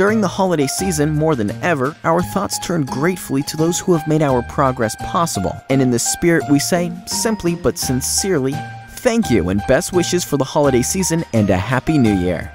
During the holiday season, more than ever, our thoughts turn gratefully to those who have made our progress possible. And in this spirit, we say, simply but sincerely, thank you and best wishes for the holiday season and a happy new year.